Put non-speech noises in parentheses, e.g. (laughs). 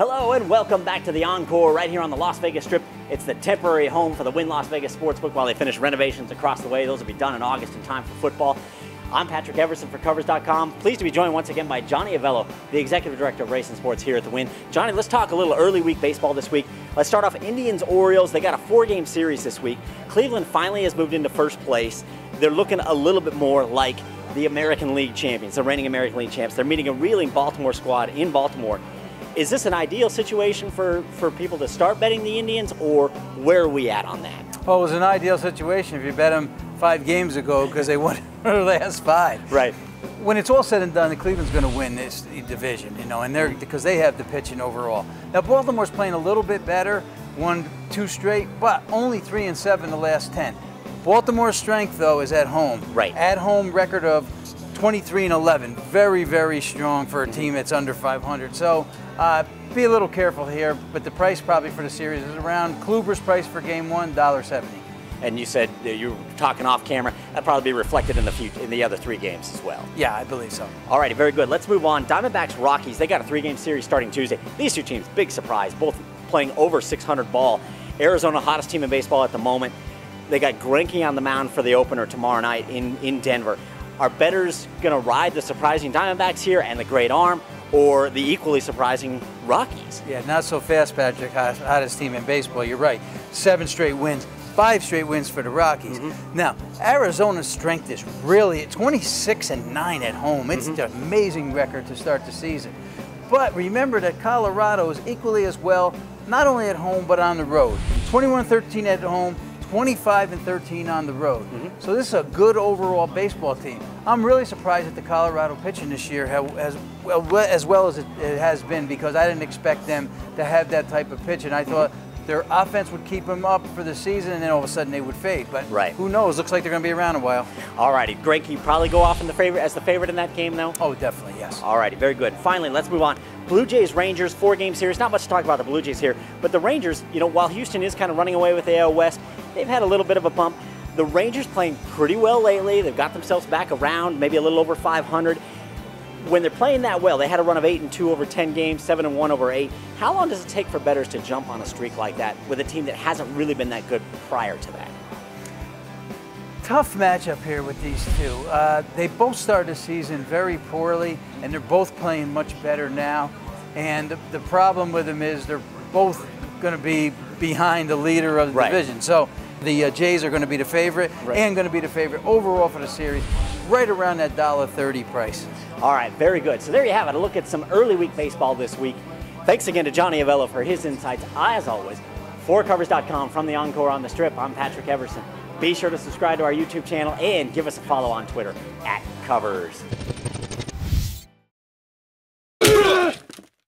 gentlemen, welcome back to the Encore right here on the Las Vegas Strip. It's the temporary home for the Wynn Las Vegas Sportsbook while they finish renovations across the way. Those will be done in August in time for football. I'm Patrick Everson for Covers.com. Pleased to be joined once again by Johnny Avello, the Executive Director of Racing Sports here at the Wynn. Johnny, let's talk a little early week baseball this week. Let's start off Indians Orioles. They got a four game series this week. Cleveland finally has moved into first place. They're looking a little bit more like the American League champions, the reigning American League champs. They're meeting a reeling Baltimore squad in Baltimore. Is this an ideal situation for, for people to start betting the Indians, or where are we at on that? Well, it was an ideal situation if you bet them five games ago because they (laughs) won their last five. Right. When it's all said and done, the Cleveland's going to win this division, you know, and they're because they have the pitching overall. Now Baltimore's playing a little bit better, won two straight, but only three and seven the last ten. Baltimore's strength though is at home. Right. At home record of 23 and 11, very very strong for a team that's under 500. So. Uh, be a little careful here, but the price probably for the series is around Kluber's price for game one, $1.70 and you said you were talking off camera. That'll probably be reflected in the future, in the other three games as well. Yeah, I believe so. All righty, very good. Let's move on. Diamondbacks Rockies. They got a three-game series starting Tuesday. These two teams, big surprise, both playing over 600 ball. Arizona, hottest team in baseball at the moment. They got Greinke on the mound for the opener tomorrow night in, in Denver. Are betters going to ride the surprising Diamondbacks here and the great arm, or the equally surprising Rockies? Yeah, not so fast, Patrick. Hottest team in baseball. You're right. Seven straight wins five straight wins for the Rockies. Mm-hmm. Now, Arizona's strength is really 26 and 9 at home. It's mm-hmm. an amazing record to start the season. But remember that Colorado is equally as well, not only at home, but on the road. 21 13 at home, 25 and 13 on the road. Mm-hmm. So this is a good overall baseball team. I'm really surprised at the Colorado pitching this year as well as, well as it, has been because I didn't expect them to have that type of pitch, and I thought their offense would keep them up for the season, and then all of a sudden they would fade. But right. who knows? Looks like they're going to be around a while. All righty, Greg, can you probably go off in the favorite as the favorite in that game, though? Oh, definitely, yes. All righty, very good. Finally, let's move on. Blue Jays Rangers four game series. Not much to talk about the Blue Jays here, but the Rangers, you know, while Houston is kind of running away with the AL West, they've had a little bit of a bump. The Rangers playing pretty well lately. They've got themselves back around, maybe a little over 500 when they're playing that well, they had a run of eight and two over 10 games, seven and one over eight. How long does it take for betters to jump on a streak like that with a team that hasn't really been that good prior to that? Tough matchup here with these two. Uh, they both started the season very poorly, and they're both playing much better now. And the problem with them is they're both going to be behind the leader of the right. division. So the uh, Jays are going to be the favorite right. and going to be the favorite overall for the series, right around that dollar thirty price. All right, very good. So there you have it. A look at some early week baseball this week. Thanks again to Johnny Avello for his insights. As always, for Covers.com from the Encore on the Strip, I'm Patrick Everson. Be sure to subscribe to our YouTube channel and give us a follow on Twitter at Covers.